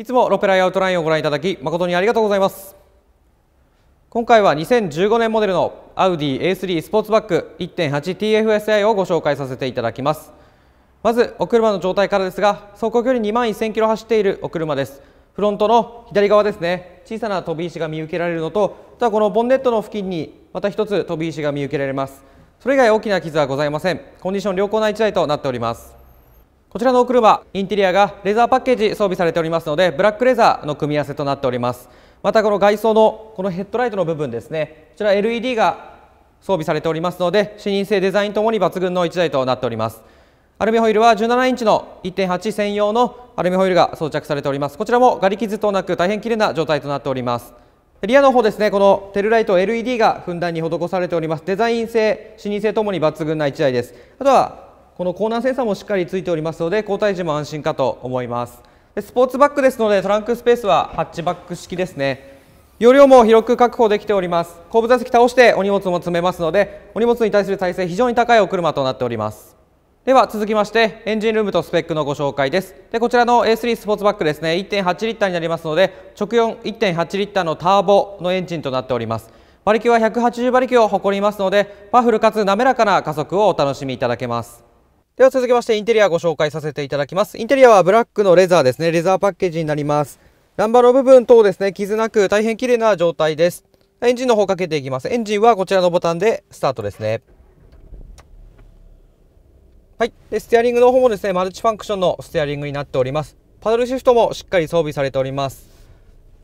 いつもロペライアウトラインをご覧いただき誠にありがとうございます。今回は2015年モデルのアウディ A3 スポーツバック 1.8TFSI をご紹介させていただきます。まずお車の状態からですが走行距離2万1000キロ走っているお車です。フロントの左側ですね。小さな飛び石が見受けられるのとあとはこのボンネットの付近にまた一つ飛び石が見受けられます。それ以外大きな傷はございません。コンディション良好な1台となっております。こちらのお車インテリアがレザーパッケージ装備されておりますのでブラックレザーの組み合わせとなっております。またこの外装のこのヘッドライトの部分ですね。こちら LED が装備されておりますので視認性デザインともに抜群の1台となっております。アルミホイールは17インチの1.8専用のアルミホイールが装着されております。こちらもガリ傷等なく大変綺麗な状態となっております。リアの方ですねこのテルライト LED がふんだんに施されております。デザイン性視認性ともに抜群な1台です。あとはこのコーナーセンサーもしっかりついておりますので交代時も安心かと思います。スポーツバッグですのでトランクスペースはハッチバック式ですね。容量も広く確保できております。後部座席倒してお荷物も積めますのでお荷物に対する耐性非常に高いお車となっております。では続きましてエンジンルームとスペックのご紹介です。でこちらの A3 スポーツバッグですね。1.8リッターになりますので直4 1.8リッターのターボのエンジンとなっております。馬力は180馬力を誇りますのでパワフルかつ滑らかな加速をお楽しみいただけます。では続きましてインテリアご紹介させていただきます。インテリアはブラックのレザーですね。レザーパッケージになります。ランバーの部分等ですね、傷なく大変綺麗な状態です。エンジンの方かけていきます。エンジンはこちらのボタンでスタートですね。はい。で、ステアリングの方もですね、マルチファンクションのステアリングになっております。パドルシフトもしっかり装備されております。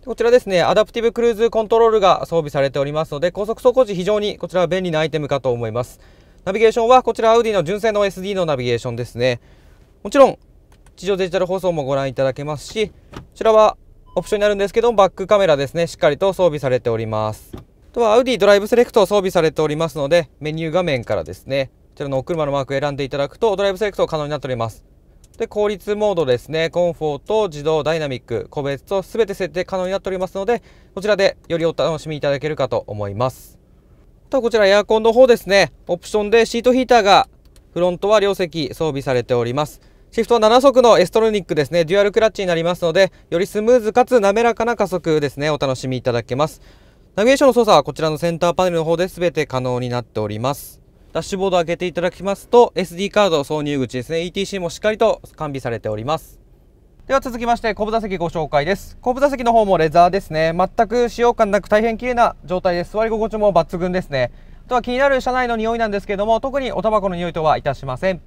こちらですね、アダプティブクルーズコントロールが装備されておりますので、高速走行時非常にこちらは便利なアイテムかと思います。ナビゲーションはこちらアウディの純正の SD のナビゲーションですね。もちろん、地上デジタル放送もご覧いただけますし、こちらはオプションになるんですけどバックカメラですね、しっかりと装備されております。あとはアウディドライブセレクトを装備されておりますので、メニュー画面からですね、こちらのお車のマークを選んでいただくとドライブセレクト可能になっております。で、効率モードですね、コンフォート、自動、ダイナミック、個別と全て設定可能になっておりますので、こちらでよりお楽しみいただけるかと思います。とこちらエアコンの方ですね、オプションでシートヒーターがフロントは両席装備されております。シフトは7速のエストロニックですね、デュアルクラッチになりますので、よりスムーズかつ滑らかな加速ですね、お楽しみいただけます。ナビゲーションの操作はこちらのセンターパネルの方で全て可能になっております。ダッシュボードを開けていただきますと、SD カード挿入口ですね、ETC もしっかりと完備されております。では続きまして後部座席ご紹介です。後部座席の方もレザーですね。全く使用感なく大変綺麗な状態です。座り心地も抜群ですね。あとは気になる車内の匂いなんですけれども特におタバコの匂いとはいたしません。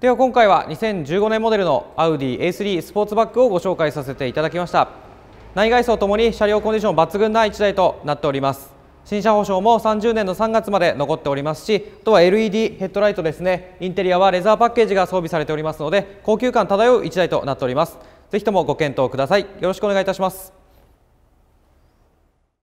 では今回は2015年モデルのアウディ A3 スポーツバッグをご紹介させていただきました。内外装ともに車両コンディション抜群な1台となっております。新車保証も30年の3月まで残っておりますしあとは LED ヘッドライトですね。インテリアはレザーパッケージが装備されておりますので高級感漂う1台となっております。ぜひともご検討ください。よろしくお願いいたします。